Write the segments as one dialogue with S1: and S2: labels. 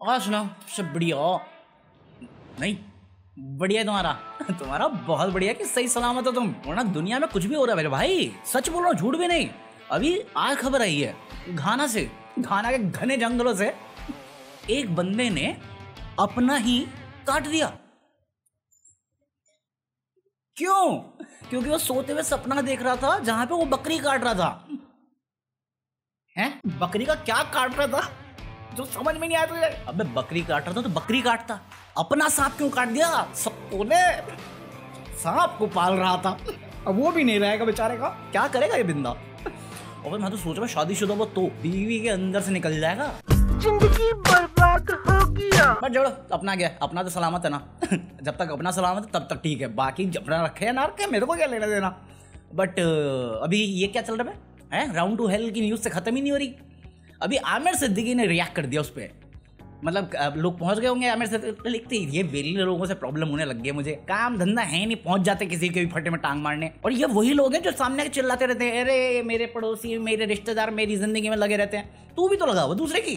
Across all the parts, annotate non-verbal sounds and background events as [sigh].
S1: और सुनाओ, सब बढ़िया नहीं, बढ़िया तुम्हारा। [laughs] तुम्हारा बहुत बढ़िया कि सही सलामत हो तुम, वरना दुनिया में कुछ भी हो रहा है मेरे भाई। सच बोल रहा हूँ, झूठ भी नहीं। अभी आज खबर आई है, घाना से, घाना के घने जंगलों से, एक बंदे ने अपना ही काट दिया। क्यों? क्योंकि वो सोते हुए सपना देख रहा था, जहाँ पे वो बकरी काट रहा था। हैं? बकरी का क्या काट रहा था? जो समझ में नहीं आया तुझे। अबे बकरी काट रहा था तो बकरी काटता। अपना सांप क्यों काट दिया? सबको ने सांप को पाल रहा था। अब वो भी नहीं रहेगा बेचारे का। क्या करेगा ये बिंदा? और मैं तो सोच रहा शादीशुदा वो तो बीवी के अंदर से निकल जाएगा।
S2: ज़िंदगी बर्बाद हो गया।
S1: बट जोड़ो अपना क्या अपना तो सलामत है ना। [laughs] जब तक अपना सलामत है तब तक ठीक है। बाकी अपना रखे या ना रखे मेरे को क्या लेना देना? बट अभी ये क्या चल रहा है? राउंड टू हेल की न्यूज़ से ख़त्म ही नहीं हो रही। अभी आमिर सिद्दीकी ने रिएक्ट कर दिया उस पर मतलब लोग पहुँच गए होंगे आमिर सिद्दीकी लिखते ये वेली लोगों से प्रॉब्लम होने लग गई मुझे। काम धंधा है नहीं, पहुँच जाते किसी के भी फटे में टांग मारने। और ये वही लोग हैं जो सामने के चिल्लाते रहते हैं, अरे मेरे पड़ोसी, मेरे रिश्तेदार, मेरी ज़िंदगी में लगे रहते हैं। तू भी तो लगा हुआ, दूसरे की?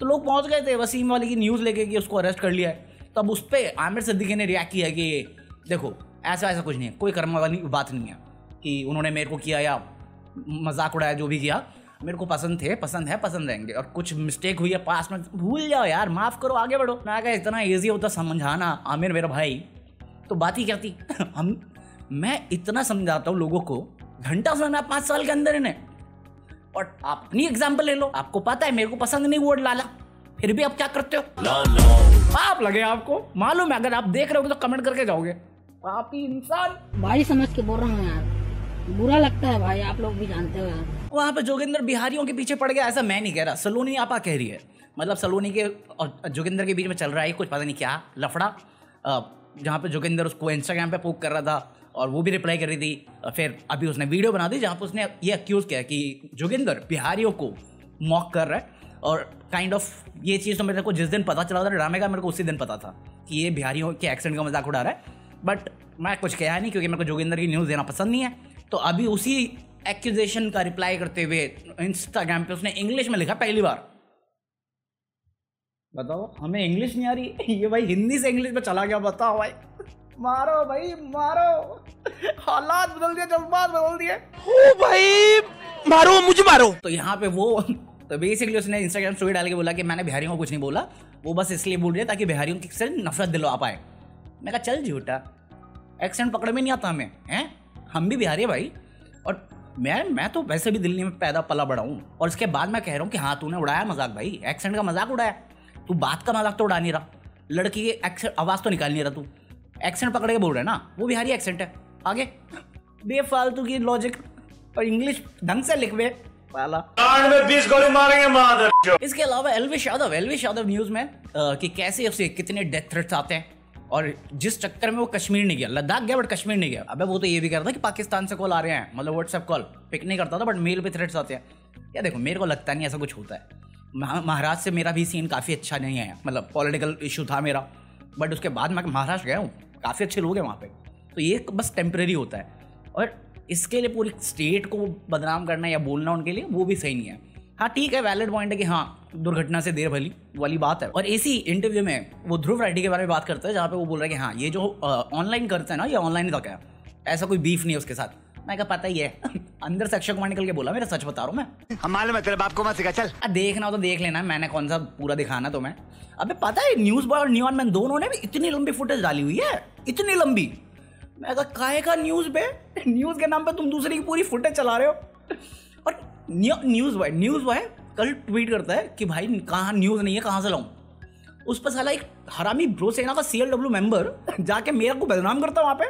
S1: तो लोग पहुँच गए थे, वसीम वाली की न्यूज़ लेके कि उसको अरेस्ट कर लिया है। तब उस पर आमिर सिद्दीकी ने रिएक्ट किया कि, देखो, ऐसा ऐसा कुछ नहीं है, कोई कर्म वाली बात नहीं है कि उन्होंने मेरे को किया या मज़ाक उड़ाया, जो भी किया। मेरे को पसंद थे पसंद है पसंद रहेंगे। और कुछ मिस्टेक हुई है पास में भूल जाओ यार माफ़ करो आगे बढ़ो। मैं कहा इतना ईजी होता समझाना। आमिर मेरा भाई तो बात ही क्या थी? [laughs] हम मैं इतना समझाता हूँ लोगों को घंटा सुना पाँच साल के अंदर इन्हें। और आप अपनी एग्ज़ाम्पल ले लो। आपको पता है मेरे को पसंद नहीं वोट लाला। फिर भी आप क्या करते हो? पाप लगे आपको। मालूम है अगर आप देख रहे हो तो कमेंट करके जाओगे। ही इंसान।
S3: भाई समझ के बोल रहा हूँ यार। बुरा लगता है भाई आप लोग भी जानते हो यार।
S1: वहाँ पर जोगिंदर बिहारियों के पीछे पड़ गया, ऐसा मैं नहीं कह रहा। सलोनी आपा कह रही है। मतलब सलोनी के और जोगिंदर के बीच में चल रहा है कुछ, पता नहीं क्या, लफड़ा। जहाँ पे जोगिंदर उसको इंस्टाग्राम पे पोक कर रहा था और वो भी रिप्लाई कर रही थी। फिर अभी उसने वीडियो बना दी जहाँ पर उसने ये अक्यूज़ किया कि जोगिंदर बिहारियों को मॉक कर रहा है और काइंड ऑफ़ ये चीज़ तो मेरे को जिस दिन पता चला था ड्रामे का मेरे को उसी दिन पता था कि ये बिहारियों के एक्सेंट का मज़ाक उड़ा रहा है। बट मैं कुछ कहा नहीं क्योंकि मेरे को जोगिंदर की न्यूज़ देना पसंद नहीं है। तो अभी उसी एक्यूजेशन का रिप्लाई करते हुए इंस्टाग्राम पे उसने इंग्लिश में लिखा पहली बार। बताओ हमें इंग्लिश नहीं आ रही? [laughs] ये भाई हिंदी से इंग्लिश में चला गया बताओ भाई। [laughs] मारो भाई मारो। [laughs] हालात बदल दिए जज्बात बदल दिए।
S2: ओ भाई मारो मुझे मारो।
S1: तो यहाँ पे वो तो बेसिकली उसने इंस्टाग्राम स्टोरी डाल के बोला कि मैंने बिहारियों को कुछ नहीं बोला। वो बस इसलिए बोल रही है ताकि बिहारियों की से नफरत दिलवा पाए। मैं कहा चल झूठा एक्सेंट पकड़ में नहीं आता हमें हैं? हम भी बिहारी है भाई। और मैं मैं तो वैसे भी दिल्ली में पैदा पला बड़ा हूँ और इसके बाद मैं कह रहा हूँ कि हाँ तूने उड़ाया मज़ाक भाई एक्सेंट का मज़ाक उड़ाया। तू बात का मज़ाक तो उड़ा नहीं रहा। लड़की की एक्सेंट आवाज़ तो निकाल नहीं रहा तू। एक्सेंट पकड़ के बोल रहे ना वो बिहारी एक्सेंट है। आगे। बेफालतू की लॉजिक और इंग्लिश ढंग से लिख वे वाला
S4: में बीस गोली मारेंगे माधर
S1: इसके अलावा एलविश यादव एलविश यादव न्यूज़ में आ, कि कैसे उसे कितने डेथ थ्रेट्स आते हैं। और जिस चक्कर में वो कश्मीर नहीं गया, लद्दाख गया बट कश्मीर नहीं गया। अबे वो तो ये भी कह रहा था कि पाकिस्तान से कॉल आ रहे हैं मतलब व्हाट्सएप कॉल पिक नहीं करता था बट मेल पे थ्रेट्स आते हैं। या देखो, मेरे को लगता नहीं ऐसा कुछ होता है। महाराष्ट्र से मेरा भी सीन काफ़ी अच्छा नहीं है मतलब पॉलिटिकल इशू था मेरा। बट उसके बाद मैं महाराष्ट्र गया हूँ, काफ़ी अच्छे लोग हैं वहाँ पर तो ये बस टेम्प्रेरी होता है। और इसके लिए पूरी स्टेट को बदनाम करना या बोलना उनके लिए, वो भी सही नहीं है। हाँ ठीक है वैलिड पॉइंट है कि हाँ दुर्घटना से देर भली वाली बात है। और इसी इंटरव्यू में वो ध्रुव राइडी के बारे में बात करते हैं जहाँ पे वो बोल रहे हैं कि हाँ ये जो ऑनलाइन करते हैं ना ये ऑनलाइन तक है ऐसा कोई बीफ नहीं है उसके साथ। मैं कहा पता ही है। [laughs] अंदर से अक्षय कुमार निकल के बोला मेरा सच बता रहा हूँ मैं।
S4: हमारे मतलब आपको मत सिखा चल।
S1: देखना हो तो देख लेना मैंने कौन सा पूरा दिखाना तो मैं अबे पता है न्यूज़ बॉय और न्यून मैन दोनों ने भी इतनी लंबी फुटेज डाली हुई है इतनी लंबी। मैं कहा काहे का न्यूज़ पे न्यूज़ के नाम पे तुम दूसरी की पूरी फुटेज चला रहे हो? न्यूज़ बॉय न्यूज़ बॉय कल ट्वीट करता है कि भाई कहाँ न्यूज़ नहीं है, कहाँ से लाऊं? उस पर साला एक हरामी ब्रो सेना का सी एल डब्ल्यू मेंबर जाके मेरा को बदनाम करता वहाँ पे।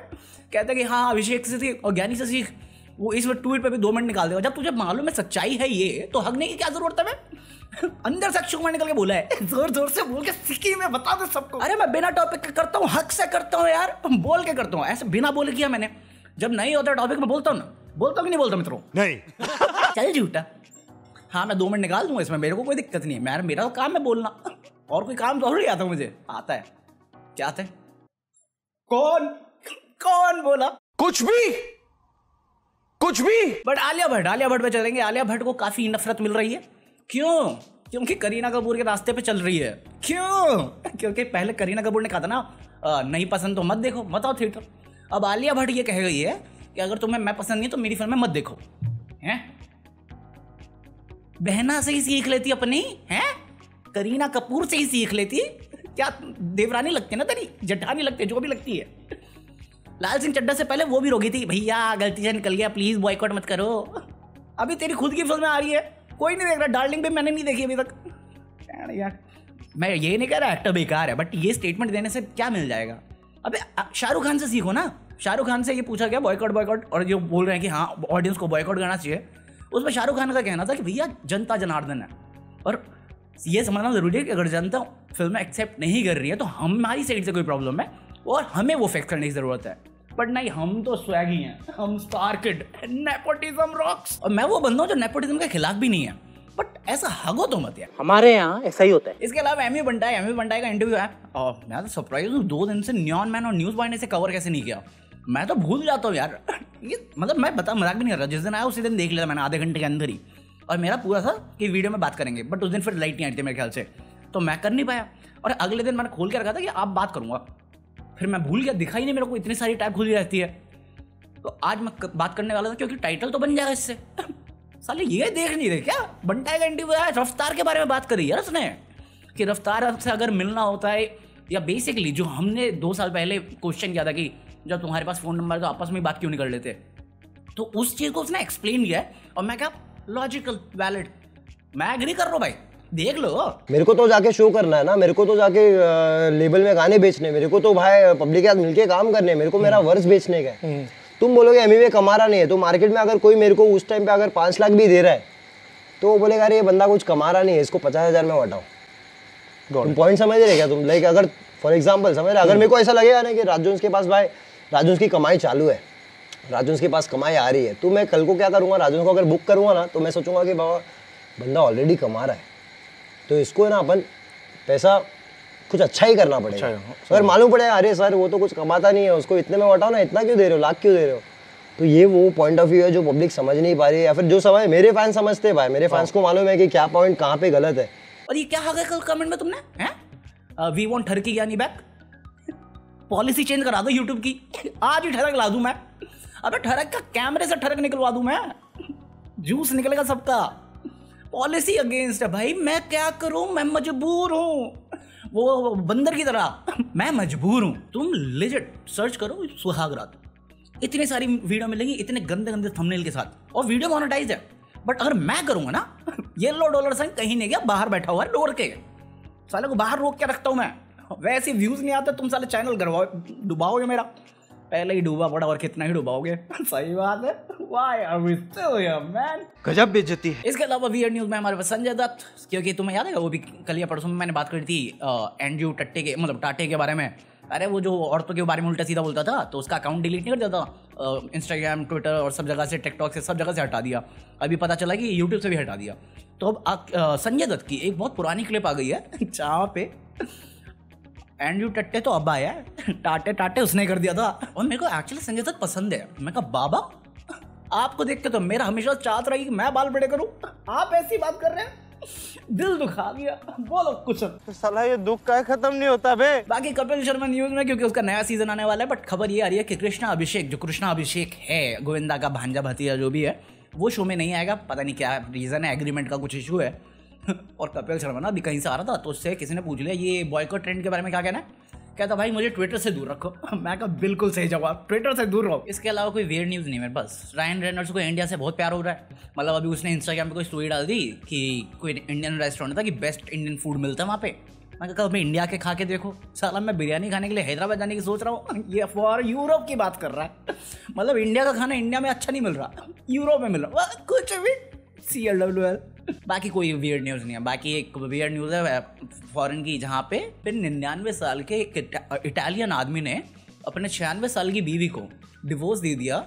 S1: कहता है कि हाँ अभिषेक से सीख और ज्ञानी से सीख वो इस वक्त ट्वीट पे भी दो मिनट निकाल देगा। जब तुझे मालूम है सच्चाई है ये तो हगने की क्या ज़रूरत है मैं [laughs] अंदर से अक्षय कुमार निकल के बोला है। [laughs] ज़ोर ज़ोर से बोल के सीखी में, बता दे सबको। अरे मैं बिना टॉपिक के करता हूँ हक से करता हूँ यार। [laughs] बोल के करता हूँ। ऐसे बिना बोले किया मैंने। जब नहीं होता टॉपिक में बोलता हूँ ना बोलता कि नहीं बोलता मित्रों?
S4: नहीं।
S1: चल झूठा। हाँ मैं दो मिनट निकाल दूँगा इसमें मेरे को कोई दिक्कत नहीं है। मेरा मेरा काम है बोलना। और कोई काम ज़रूरी आता मुझे? आता है। क्या आता है? कौन? कौन बोला?
S4: कुछ भी। कुछ भी।
S1: बट आलिया भट्ट आलिया भट्ट पे चलेंगे। आलिया भट्ट को काफ़ी नफरत मिल रही है। क्यों? क्योंकि करीना कपूर के रास्ते पे चल रही है। क्यों? क्योंकि पहले करीना कपूर ने कहा था ना नहीं पसंद तो मत देखो मत आओ थिएटर अब आलिया भट्ट ये कह गई है कि अगर तुम्हें मैं पसंद नहीं तो मेरी फ़िल्में मत देखो। हैं? बहना से ही सीख लेती अपनी, हैं? करीना कपूर से ही सीख लेती। क्या देवरानी लगती है ना तेरी? जठानी लगती है, जो भी लगती है। लाल सिंह चड्डा से पहले वो भी रोगी थी। भैया, गलती से निकल गया प्लीज़ बॉयकॉट मत करो। अभी तेरी खुद की फ़िल्म आ रही है। कोई नहीं देख रहा डार्लिंग भी मैंने नहीं देखी अभी तक। यार मैं ये नहीं कह रहा एक्टर बेकार है बट ये स्टेटमेंट देने से क्या मिल जाएगा? अबे शाहरुख खान से सीखो ना। शाहरुख खान से ये पूछा गया बॉयकॉट बॉयकॉट और जो बोल रहे हैं कि हाँ ऑडियंस को बॉयकॉट करना चाहिए। उसमें शाहरुख खान का कहना था कि भैया जनता जनार्दन है। और ये समझना ज़रूरी है कि अगर जनता फ़िल्में एक्सेप्ट नहीं कर रही है तो हमारी साइड से कोई प्रॉब्लम है और हमें वो फिक्स करने की ज़रूरत है। बट नहीं हम तो स्वैगी हैं। हम स्टार किड नेपोटिज्म रॉक्स और मैं वो बंदा हूँ जो नेपोटिज्म के खिलाफ भी नहीं है। बट ऐसा हगो तो मत यार।
S2: हमारे यहाँ ऐसा ही होता है।
S1: इसके अलावा एमी बंटा है एमी बंटा का इंटरव्यू है। और मैं तो सरप्राइज़ हूँ दो दिन से न्यून मैन और न्यूज़ बॉय ने इसे कवर कैसे नहीं किया। मैं तो भूल जाता हूँ यार। ये मतलब मैं बता, मज़ाक भी नहीं कर रहा। जिस दिन आया, उसी दिन देख लिया मैंने, आधे घंटे के अंदर ही। और मेरा पूरा था कि वीडियो में बात करेंगे, बट उस दिन फिर लाइट नहीं आई थी मेरे ख्याल से। तो मैं कर नहीं पाया। और अगले दिन मैंने खोल के रखा था कि आप बात करूँगा। फिर मैं भूल गया दिखा ही नहीं मेरे को, इतनी सारी टाइप खुली रहती है। तो आज मैं बात करने वाला था, क्योंकि टाइटल तो बन जाएगा इससे। साले, ये देख नहीं रहे क्या? इंटरव्यू है, रफ्तार के बारे में बात करी यार उसने। कि रफ्तार से अगर मिलना होता है, या बेसिकली जो हमने दो साल पहले क्वेश्चन किया था कि जब तुम्हारे पास फ़ोन नंबर तो आपस में बात क्यों नहीं कर लेते? तो उस चीज़ को उसने एक्सप्लेन किया है और मैं क्या लॉजिकल वैलिड मैं एग्री कर रहा हूँ भाई। देख लो।
S5: मेरे को तो जाके शो करना है ना। मेरे को तो जाके लेबल में गाने बेचने। मेरे को तो भाई पब्लिक के साथ मिलके काम करने मेरे को मेरा वर्स बेचने का है। तुम बोलोगे एमी में कमा रहा नहीं है। तो मार्केट में अगर कोई मेरे को उस टाइम पे अगर पाँच लाख भी दे रहा है तो वो बोलेगा अरे ये बंदा कुछ कमा रहा नहीं है। इसको पचास हज़ार में हटाओ। तुम पॉइंट समझ रहे क्या? तुम लाइक अगर फॉर एग्ज़ाम्पल समझ रहे? अगर मेरे को ऐसा लगेगा ना कि राजूंस के पास भाई राजूंस की कमाई चालू है। राजूंस के पास कमाई आ रही है। तो मैं कल को क्या करूँगा? राजूंस को अगर बुक करूँगा ना तो मैं सोचूँगा कि बाबा बंदा ऑलरेडी कमा रहा है। तो इसको ना अपन पैसा कुछ अच्छा ही करना पड़ेगा। अगर मालूम पड़ेगा अरे सर वो तो कुछ कमाता नहीं है उसको इतने में बटाओ ना इतना क्यों दे रहे हो लाख क्यों दे रहे हो? तो ये वो पॉइंट ऑफ़ व्यू है जो पब्लिक समझ नहीं पा रही है या फिर जो समझ मेरे फ़ैन समझते हैं भाई। मेरे फैंस को मालूम है कि क्या पॉइंट कहाँ पे गलत है।
S1: और ये क्या कमेंट में तुमने? हैं? वी वांट ठरकी यानी बैक पॉलिसी चेंज करा दो यूट्यूब की। आज ही ठरक ला दूँ मैं। अबे ठरक का कैमरे से ठरक निकलवा दूँ मैं। जूस निकलेगा सबका। पॉलिसी अगेंस्ट है भाई, मैं क्या करूँ? मैं मजबूर हूँ। वो बंदर की तरह। मैं मजबूर हूँ। तुम लिजिट सर्च करो सुहाग रात इतनी सारी वीडियो मिलेगी, इतने गंदे गंदे थंबनेल के साथ। और वीडियो मोनेटाइज है। बट अगर मैं करूँगा ना येलो डॉलर साइन कहीं नहीं गया, बाहर बैठा हुआ है, डोर के। साले को बाहर रोक के रखता हूँ मैं। वैसे व्यूज़ नहीं आता तुम साले चैनल करवाओ डुबाओगे मेरा? पहले ही डूबा पड़ा और कितना ही डुबाओगे। [laughs] सही बात है। Why are we still here man
S2: गजब बेइज्जती है।
S1: इसके अलावा वीआर न्यूज़ में हमारे पास संजय दत्त क्योंकि तुम्हें याद है वो भी कल या परसों में मैंने बात करी थी एंड्रयू टट्टे के मतलब टाटे के बारे में। अरे वो जो औरतों के बारे में उल्टा सीधा बोलता था तो उसका अकाउंट डिलीट नहीं कर था। इंस्टाग्राम ट्विटर और सब जगह से टिकटॉक से सब जगह से हटा दिया। अभी पता चला कि यूट्यूब से भी हटा दिया। तो अब संजय दत्त की एक बहुत पुरानी क्लिप आ गई है [laughs] जहाँ पे एंड्रयू टट्टे तो अब आया है। [laughs] टाटे टाटे उसने कर दिया था। और मेरे को एक्चुअली संजय दत्त पसंद है। मैं कहा बाबा आपको देख के तो मेरा हमेशा चाहत रही कि मैं बाल बड़े करूँ। आप ऐसी बात कर रहे हैं। दिल दुखा दिया बोलो कुछ।
S2: तो साला ये दुख का खत्म नहीं होता बे।
S1: बाकी कपिल शर्मा न्यूज़ में क्योंकि उसका नया सीज़न आने वाला है बट खबर ये आ रही है कि कृष्णा अभिषेक जो कृष्णा अभिषेक है गोविंदा का भांजा भतीजा जो भी है वो शो में नहीं आएगा। पता नहीं क्या रीजन है एग्रीमेंट का कुछ इशू है। और कपिल शर्मा ना अभी कहीं से आ रहा था तो उससे किसी ने पूछ लिया, ये बॉयकॉट ट्रेंड के बारे में क्या कहना है? कहता, भाई, मुझे ट्विटर से दूर रखो। [laughs] मैं कहा, बिल्कुल सही जवाब ट्विटर से दूर रहो। इसके अलावा कोई वेयर न्यूज़ नहीं मेरे पास। रायन रेनल्ड्स को इंडिया से बहुत प्यार हो रहा है। मतलब अभी उसने इंस्टाग्राम पे कोई स्टोरी डाल दी कि कोई इंडियन रेस्टोरेंट था कि बेस्ट इंडियन फ़ूड मिलता है वहाँ पे। मैं कहा मैं इंडिया के खा के देखो। साला, मैं बिरयानी खाने के लिए हैदराबाद जाने की सोच रहा हूँ। [laughs] ये फॉर यूरोप की बात कर रहा है। [laughs] मतलब इंडिया का खाना इंडिया में अच्छा नहीं मिल रहा। यूरोप में मिल रहा। कुछ भी। सी एल डब्ल्यू एल बाकी कोई वियर्ड न्यूज़ नहीं है। बाकी एक वियर्ड न्यूज़ है फॉरेन की, जहाँ पे फिर निन्यानवे साल के एक इटा- इटालियन आदमी ने अपने छियानवे साल की बीवी को डिवोर्स दे दिया।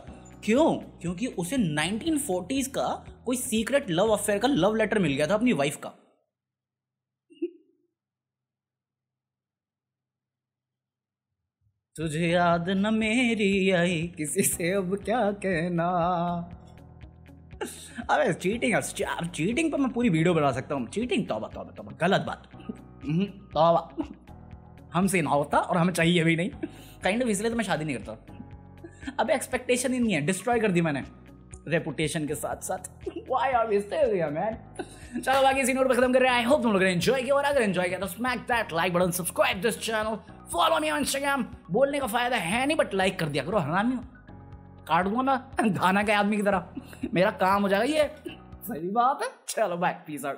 S1: क्यों? क्योंकि उसे 1940s का कोई सीक्रेट लव अफेयर का लव लेटर मिल गया था अपनी वाइफ का। तुझे याद न मेरी आई, किसी से अब क्या कहना? [laughs] अबे चीटिंग चीटिंग पर मैं पूरी वीडियो बना सकता हूँ। चीटिंग तौबा तौबा तौबा। गलत बात। हम्म, तौबा। हमसे ना होता और हमें चाहिए भी नहीं। काइंड ऑफ़ इसलिए तो मैं शादी नहीं करता। अब एक्सपेक्टेशन ही नहीं है। डिस्ट्रॉय कर दी मैंने। रेपुटेशन के साथ साथ। Why are we stay here man चलो बाकी इसी नोट पे खत्म कर रहे हैं। आई होप तुम लोग ने एंजॉय किया और अगर एंजॉय किया तो smack that like button subscribe this channel follow me on Instagram बोलने का फ़ायदा है नहीं बट लाइक कर दिया करो हरामी हो। काट दूँगा मैं गाना के आदमी की तरह। मेरा काम हो जाएगा ये। सही बात है। चलो बाय पीस आउट